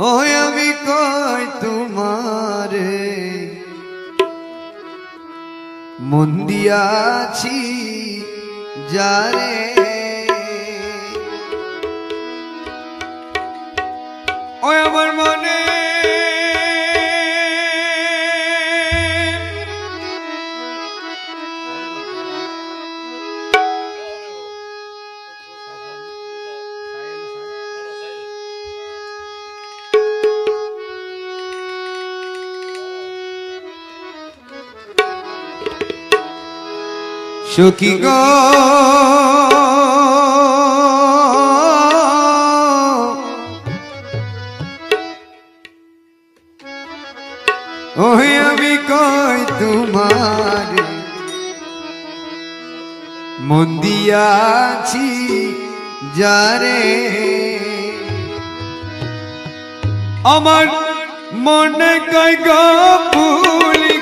ও আমি কই তোমারে? মন দিয়াছি যারে। ও আমার মনে সখী গো। আমি কই তোমার মন দিয়াছি যারে? আমার মনে কই গো ভুলি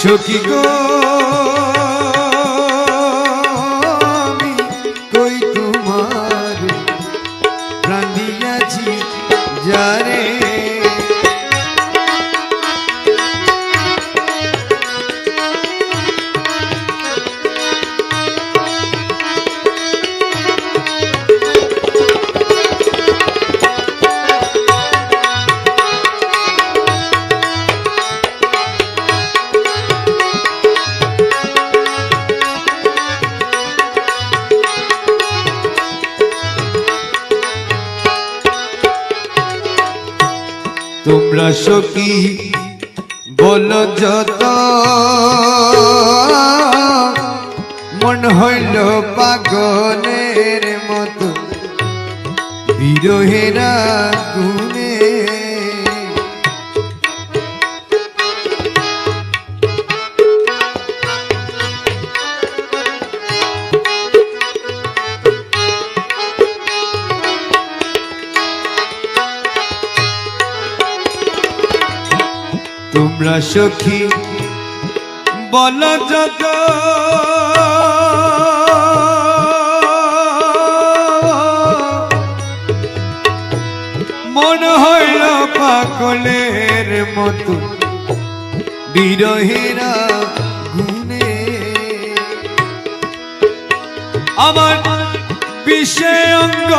সখী গো। তোমরা সখী বলো যত। মন হইল পাগলের মতো বিরহেরা গুনে তোমরা সখী বল যত মন হইল পাগলের মতো বিরহেরা গুনে আমার বিষয় অঙ্গ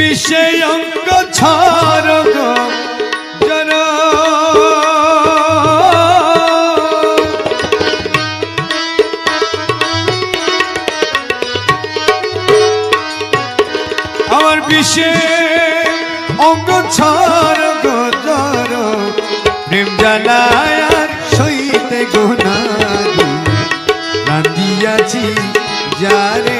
বিষয় অঙ্গ জন। আমার বিষয় অঙ্গ ছাড় গো জর প্রেম আর সইতে গোনারি রান্দিয়াছি যারে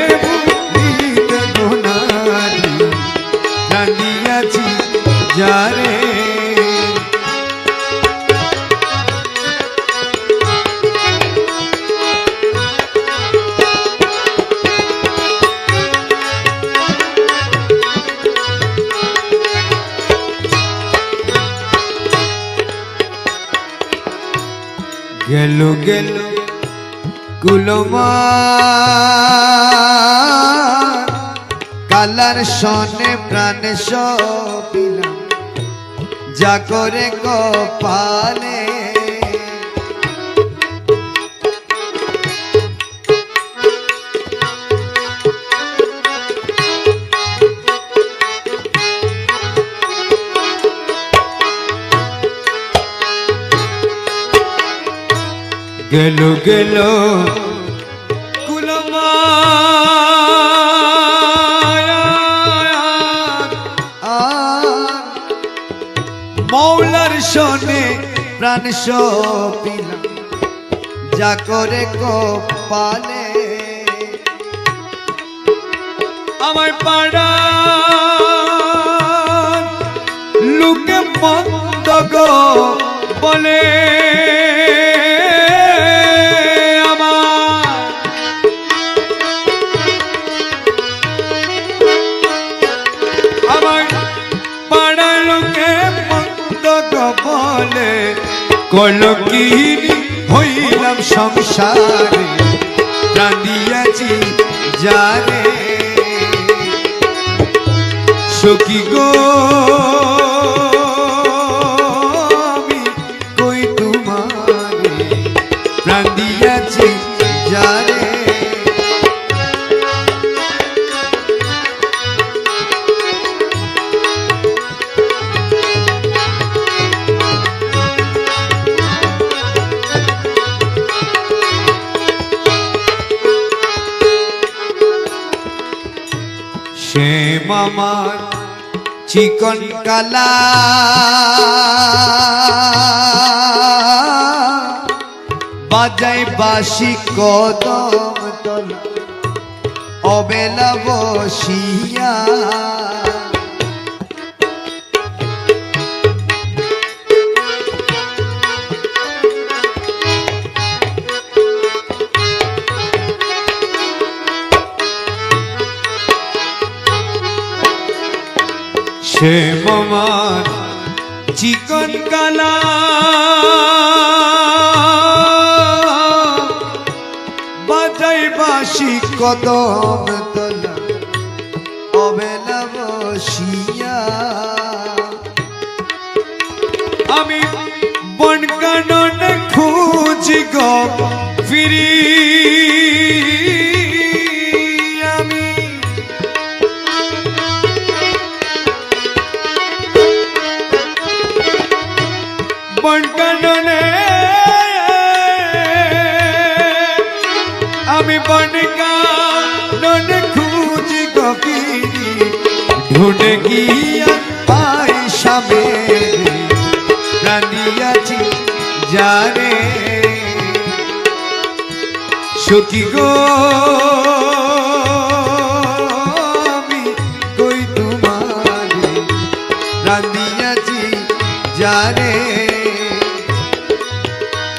গেল গেল কুলমা। কালার সনে প্রাণ সপিলাম যা করে কপালে গেল গেল। মৌলার শোনে প্রাণ সপিলাম যা করে কপালে। আমার পাড়া লোকে মন্দ বলে। কলকিনি হইলাম সংসারে রাঁধিয়াছি জানে। সখী গো মামার চিকন কালা। বাজাই বাসি কদম তলা অবেলা বসিয়া সে মামার চিকন কালা বাজাই বাসি কদম বসিয়া। আমি বন কানন খুঁজি গো ফিরি। ঢুনে গিয়া পাই সামে রানিয়াছি জানে। সখী গো আমি কই তোমারে? রান্দিয়াছি জানে।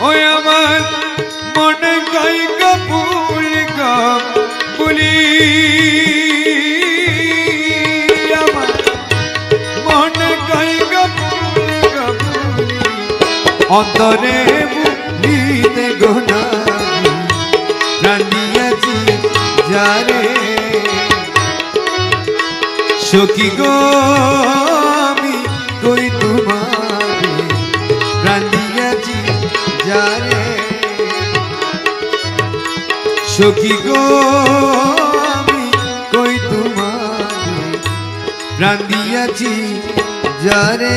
ওই অন্তরে বুঝিতে গোনা রান্দিয়াছি যারে। সখী গো, আমি কই তোমারে? রান্দিয়াছি যারে। সখী গো, আমি কই তোমারে? রান্দিয়াছি যারে।